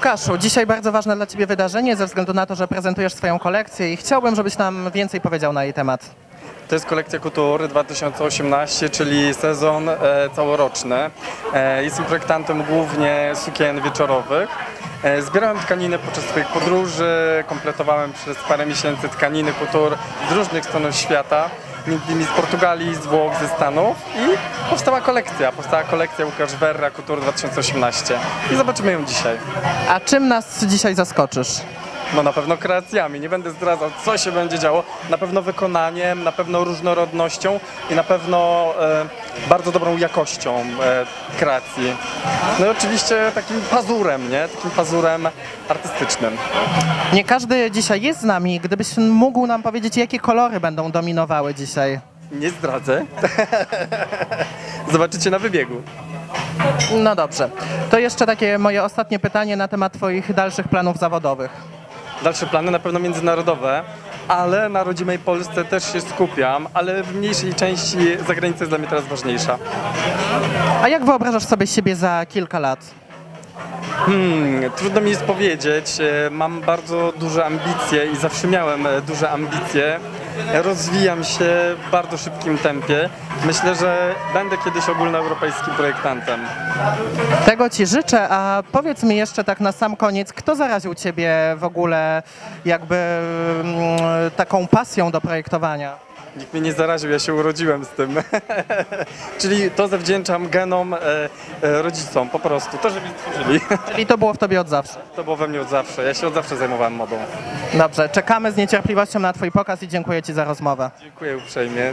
Łukaszu, dzisiaj bardzo ważne dla Ciebie wydarzenie ze względu na to, że prezentujesz swoją kolekcję i chciałbym, żebyś nam więcej powiedział na jej temat. To jest kolekcja Couture 2018, czyli sezon e, całoroczny. E, jestem projektantem głównie sukien wieczorowych. E, zbierałem tkaniny podczas swoich podróży, kompletowałem przez parę miesięcy tkaniny Couture z różnych stron świata, między innymi z Portugalii, z Włoch, ze Stanów i powstała kolekcja. Powstała kolekcja Łukasz Werra Couture 2018 i zobaczymy ją dzisiaj. A czym nas dzisiaj zaskoczysz? No na pewno kreacjami, nie będę zdradzał co się będzie działo, na pewno wykonaniem, na pewno różnorodnością i na pewno e, bardzo dobrą jakością e, kreacji. No i oczywiście takim pazurem, nie? Takim pazurem artystycznym. Nie każdy dzisiaj jest z nami. Gdybyś mógł nam powiedzieć, jakie kolory będą dominowały dzisiaj? Nie zdradzę. Zobaczycie na wybiegu. No dobrze. To jeszcze takie moje ostatnie pytanie na temat Twoich dalszych planów zawodowych. Dalsze plany na pewno międzynarodowe, ale na rodzimej Polsce też się skupiam, ale w mniejszej części zagranica jest dla mnie teraz ważniejsza. A jak wyobrażasz sobie siebie za kilka lat? Hmm, trudno mi jest powiedzieć. E, Mam bardzo duże ambicje i zawsze miałem e, duże ambicje. Rozwijam się w bardzo szybkim tempie. Myślę, że będę kiedyś ogólnoeuropejskim projektantem. Tego Ci życzę, a powiedz mi jeszcze tak na sam koniec, kto zaraził Ciebie w ogóle jakby mm, taką pasją do projektowania? Nikt mnie nie zaraził, ja się urodziłem z tym. Czyli to zawdzięczam genom e, e, rodzicom, po prostu. To, że mi stworzyli. Czyli to było w Tobie od zawsze. To było we mnie od zawsze. Ja się od zawsze zajmowałem modą. Dobrze, czekamy z niecierpliwością na Twój pokaz i dziękuję Ci za rozmowę. Dziękuję uprzejmie.